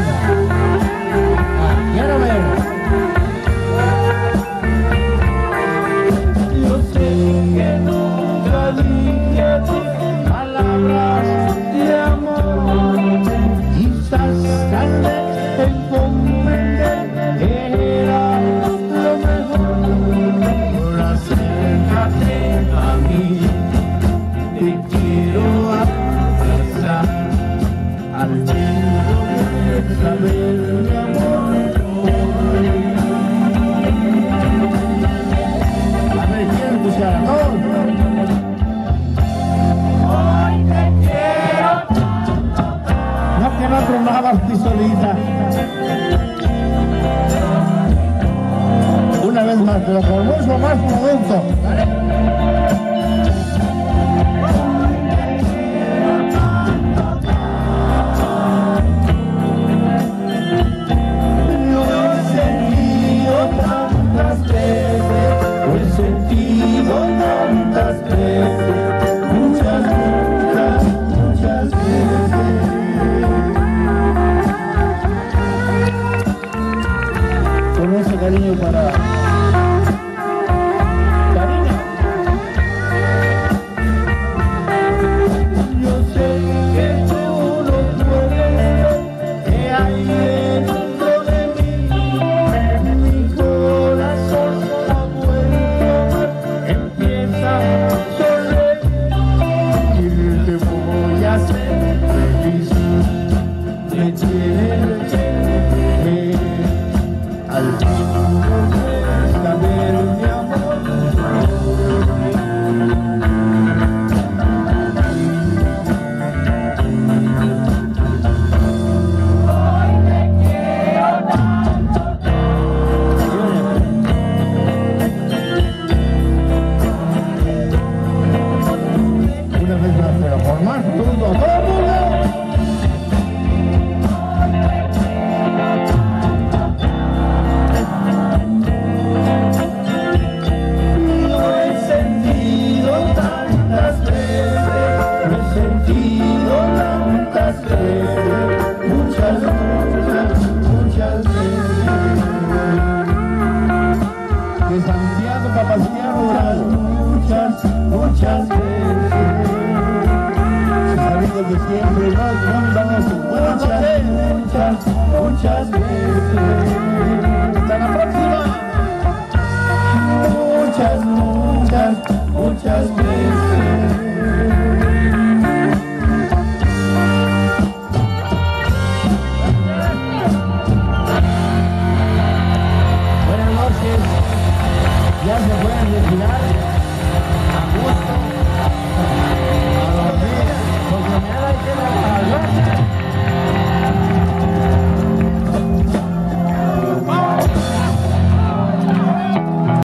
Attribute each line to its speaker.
Speaker 1: Thank you. Una vez más, pero por mucho más producto. गलियों पर paseado, muchas, muchas veces. Amigos de siempre, nos vamos muchas, muchas, muchas veces. Ya se pueden retirar.